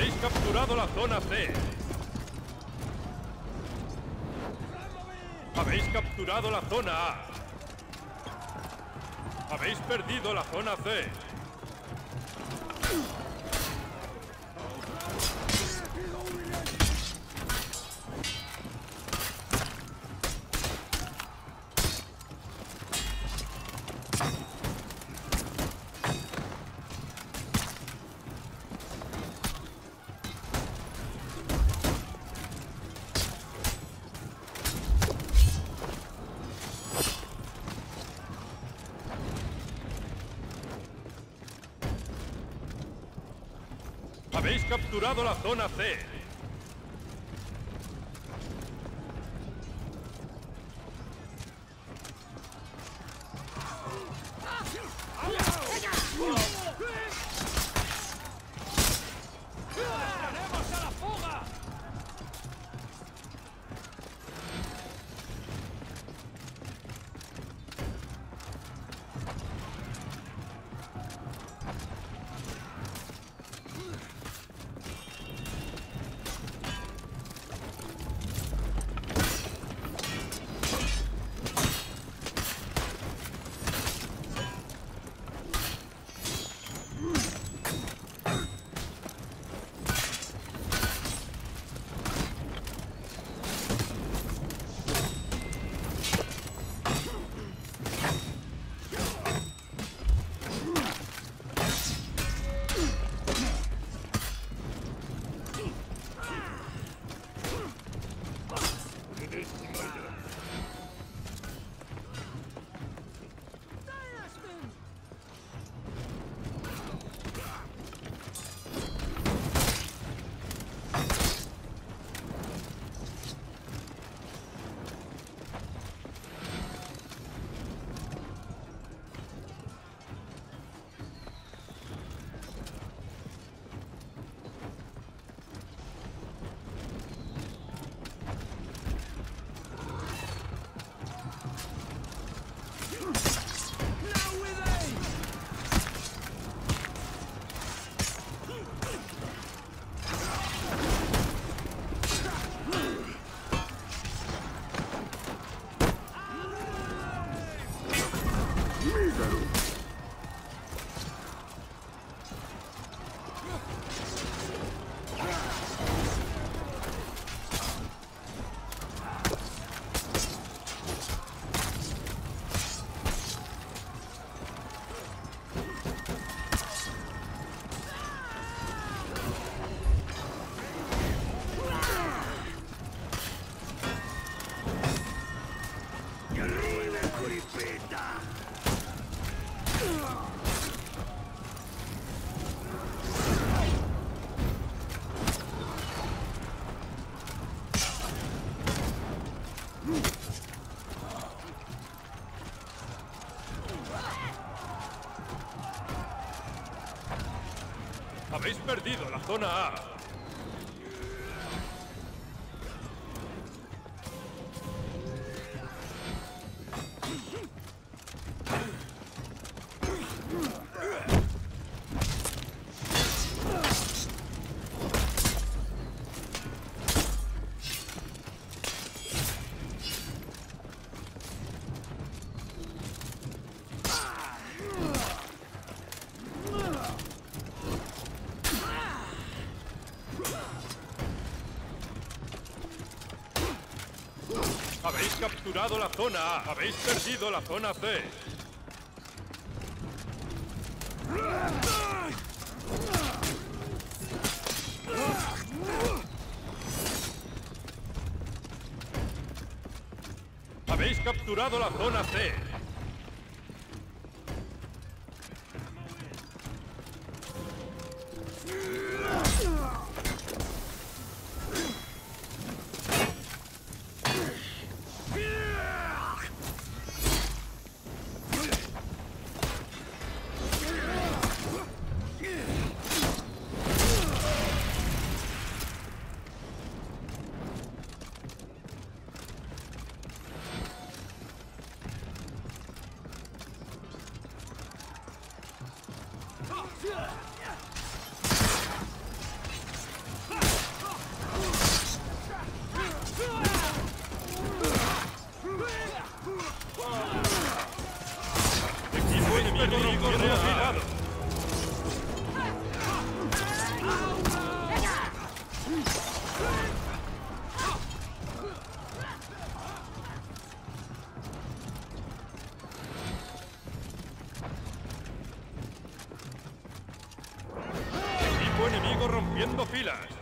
Habéis capturado la zona C. Habéis capturado la zona A. Habéis perdido la zona C. Habéis capturado la zona C. Go! Habéis perdido la zona A. Habéis capturado la zona A. Habéis perdido la zona C. Habéis capturado la zona C. Les petits bruits ne m'y attendent encore de la ville. Rompiendo filas.